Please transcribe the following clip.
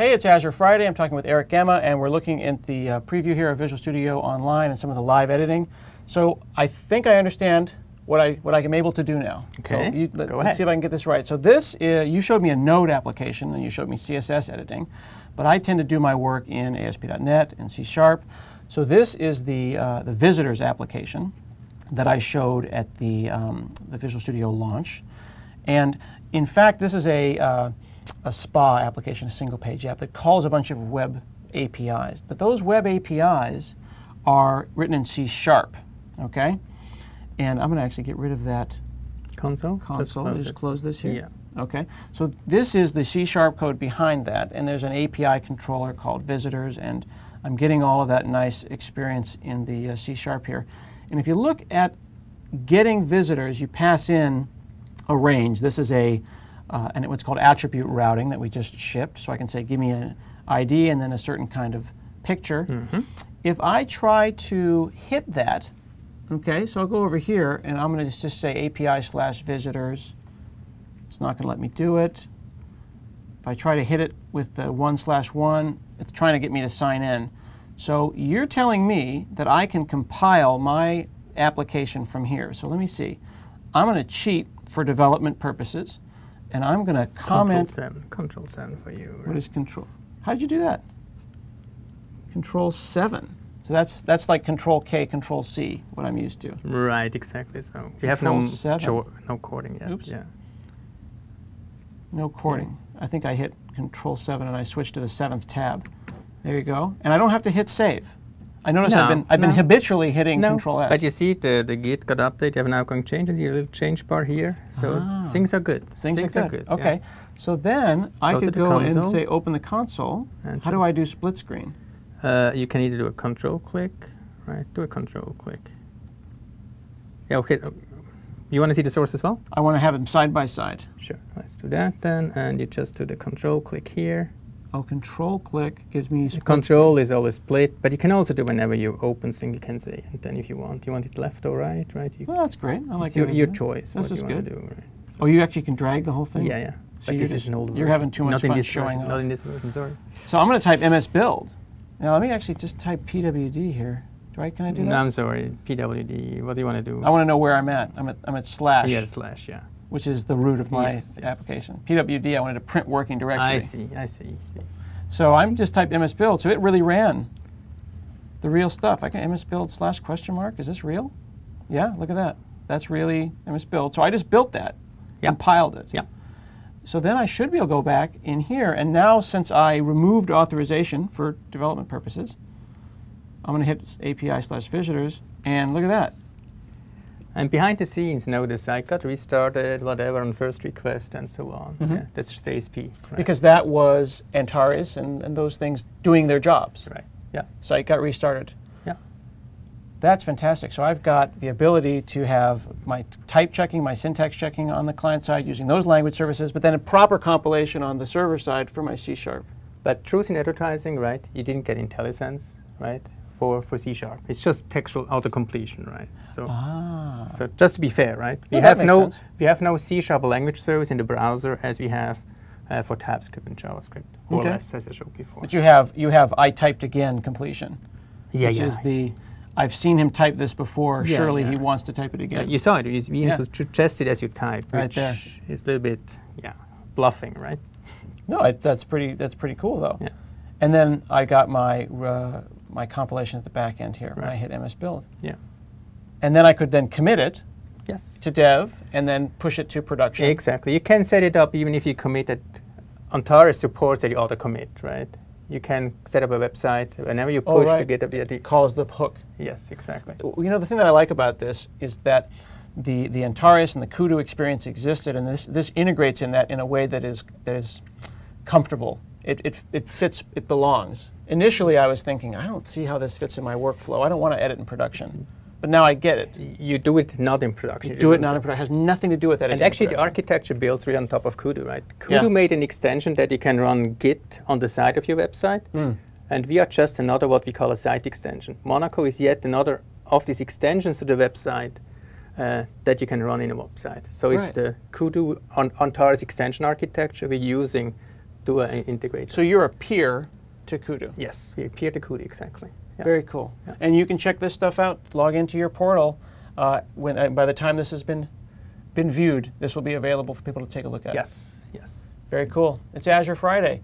Hey, it's Azure Friday. I'm talking with Erich Gamma, and we're looking at the uh, preview here of Visual Studio Online and some of the live editing. So I think I understand what I what I am able to do now. Okay, so you, let, go us see if I can get this right. So this, is, you showed me a Node application, and you showed me CSS editing, but I tend to do my work in ASP.NET and C Sharp. So this is the uh, the visitors application that I showed at the um, the Visual Studio launch, and in fact, this is a uh, a SPA application, a single page app that calls a bunch of web APIs. But those web APIs are written in C sharp, okay? And I'm going to actually get rid of that Console? Console. close Just close this here. Yeah. Okay. So this is the C sharp code behind that, and there's an API controller called visitors, and I'm getting all of that nice experience in the uh, C sharp here. And if you look at getting visitors, you pass in a range. This is a uh, and it, what's called attribute routing that we just shipped. So I can say, give me an ID and then a certain kind of picture. If I try to hit that, okay, so I'll go over here and I'm going to just say API slash visitors. It's not going to let me do it. If I try to hit it with the one slash one, it's trying to get me to sign in. So you're telling me that I can compile my application from here. So let me see. I'm going to cheat for development purposes, and I'm going to Control comment. 7. Control 7 for you. What is control? How did you do that? Control seven. So that's that's like Control K, Control C, what I'm used to. Right, exactly. So you have no, Control 7. no coding yet. Oops. Yeah. No cording. I think I hit Control 7 and I switched to the seventh tab. There you go. And I don't have to hit save. I notice I've been I've been habitually hitting No, Control S. but you see the, the Git got update. You have now going changes. Your little change bar here. So Ah. things are good. Things, are good. yeah. Okay. So then I Go to could the go and say open the console. And How do I do split screen? Uh, you can either do a control click, right? Do a control click. Yeah, okay. You want to see the source as well? I want to have them side by side. Sure. Let's do that then. And you just do the control click here. Oh, control click gives me split control is always split, but you can also do whenever you open thing, you can say, and then if you want, you want it left or right, right? You, Well, that's great. I like your, it. your choice. This what is good. Do, right? Oh, you actually can drag the whole thing? Yeah, yeah. So but you're this just- is an old you're having too much Not fun showing version, off. Not in this version, sorry. So I'm going to type MS build. Now let me actually just type PWD here. Do I, can I do No. I'm sorry. PWD. What do you want to do? I want to know where I'm at. I'm at, I'm at slash, yeah, slash, yeah. Which is the root of my Yes, yes. application. PWD, I wanted to print working directory. I see, I see, see. So I'm just typed MS build. So it really ran the real stuff. I can MS build slash question mark. Is this real? Yeah, look at that. That's really MS build. So I just built that, Yeah. compiled it. Yeah. So then I should be able to go back in here. And now since I removed authorization for development purposes, I'm going to hit API slash visitors. And look at that. And behind the scenes, now the site got restarted, whatever, on first request and so on. Mm-hmm. Yeah, that's just ASP. Right. Because that was Antares and, and those things doing their jobs. right. Yeah. Site got restarted. Yeah. That's fantastic. So I've got the ability to have my type checking, my syntax checking on the client side using those language services, but then a proper compilation on the server side for my C sharp. But truth in advertising, right? You didn't get IntelliSense, right? For for C sharp, it's just textual autocompletion, right? So, Ah. so just to be fair, right? We have no sense. we have no C sharp language service in the browser as we have uh, for TypeScript and JavaScript, more Okay. or less, as I showed before. But you have you have I typed again completion, yeah, which yeah. is the I've seen him type this before. Yeah, Surely yeah. he wants to type it again. you saw it. You Yeah. suggest it as you type, Right which there. is a little bit, yeah, bluffing, right? No, it, that's pretty that's pretty cool though. Yeah. And then I got my uh, my compilation at the back end here when I hit MS build. Yeah. And then I could then commit it Yes. to dev and then push it to production. Exactly. You can set it up even if you commit it. Antares supports that you auto commit, right? You can set up a website whenever you Oh, push to right. GitHub. Yeah, the- calls the hook. yes, exactly. You know, the thing that I like about this is that the, the Antares and the Kudu experience existed, and this, this integrates in that in a way that is, that is comfortable. It, it, it fits, it belongs. Initially, I was thinking, I don't see how this fits in my workflow. I don't want to edit in production. But now I get it. You do it not in production. You do it not in production. It has nothing to do with editing. And actually, the architecture builds right on top of Kudu, right? Kudu Yeah. made an extension that you can run Git on the side of your website, Hmm. and we are just another what we call a site extension. Monaco is yet another of these extensions to the website uh, that you can run in a website. So it's the Kudu on Antares extension architecture we're using do an integrator. So you're a peer to Kudu. yes, peer to Kudu exactly. Yeah. Very cool. Yeah. And you can check this stuff out. Log into your portal. Uh, when uh, by the time this has been been viewed, this will be available for people to take a look at. yes, yes. Very cool. It's Azure Friday.